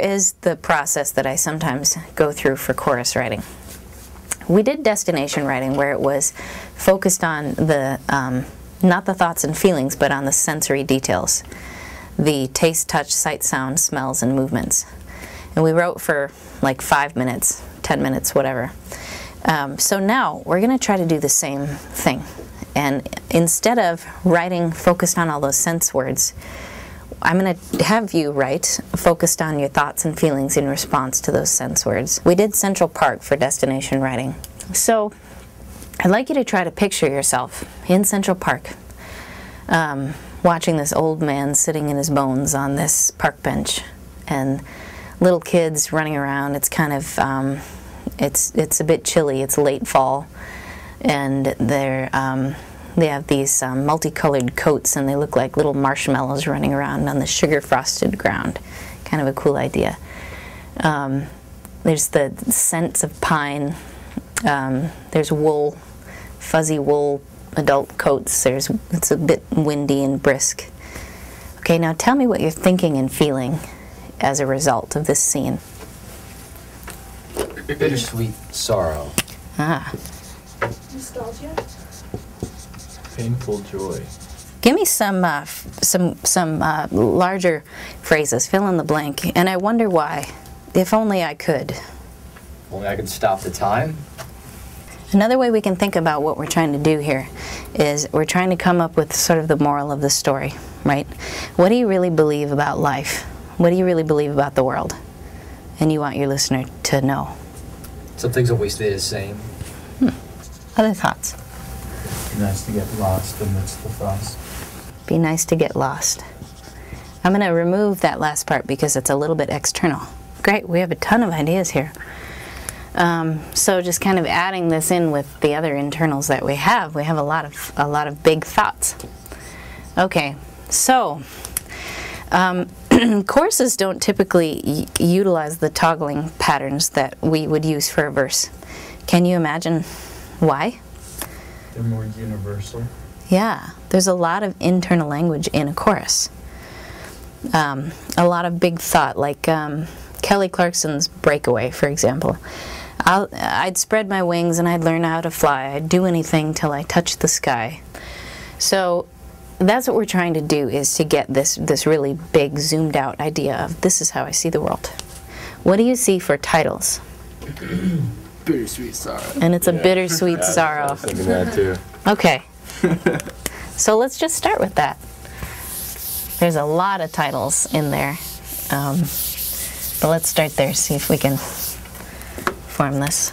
is the process that I sometimes go through for chorus writing. We did destination writing where it was focused on the, um, not the thoughts and feelings, but on the sensory details. The taste, touch, sight, sound, smells, and movements. And we wrote for like five minutes, 10 minutes, whatever. Um, so now we're going to try to do the same thing. And instead of writing focused on all those sense words, I'm going to have you write focused on your thoughts and feelings in response to those sense words. We did Central Park for destination writing. So I'd like you to try to picture yourself in Central Park, um, watching this old man sitting in his bones on this park bench, and little kids running around. It's kind of, um, it's it's a bit chilly. It's late fall, and they're um, they have these um, multicolored coats and they look like little marshmallows running around on the sugar frosted ground. Kind of a cool idea. Um, there's the scents of pine. Um, there's wool, fuzzy wool adult coats. There's it's a bit windy and brisk. Okay, now tell me what you're thinking and feeling as a result of this scene. Bittersweet sorrow. Ah. Nostalgia? Painful joy. Give me some uh, some some uh, larger phrases. Fill in the blank. And I wonder why. If only I could. Only I could stop the time. Another way we can think about what we're trying to do here is we're trying to come up with sort of the moral of the story, right? What do you really believe about life? What do you really believe about the world? And you want your listener to know. Some things always stay the same. Other thoughts? Nice to get lost amidst the thoughts. Be nice to get lost. I'm going to remove that last part because it's a little bit external. Great, we have a ton of ideas here. Um, so just kind of adding this in with the other internals that we have, we have a lot of a lot of big thoughts. Okay, so um, choruses don't typically utilize the toggling patterns that we would use for a verse. Can you imagine why? They're more universal. Yeah, there's a lot of internal language in a chorus. Um, a lot of big thought, like um, Kelly Clarkson's Breakaway, for example. I'll, I'd spread my wings and I'd learn how to fly. I'd do anything till I touched the sky. So that's what we're trying to do is to get this, this really big zoomed out idea of this is how I see the world. What do you see for titles? Bittersweet sorrow. And it's a bittersweet sorrow. Thinking that too. Okay. so let's just start with that. There's a lot of titles in there. Um, but let's start there, see if we can form this.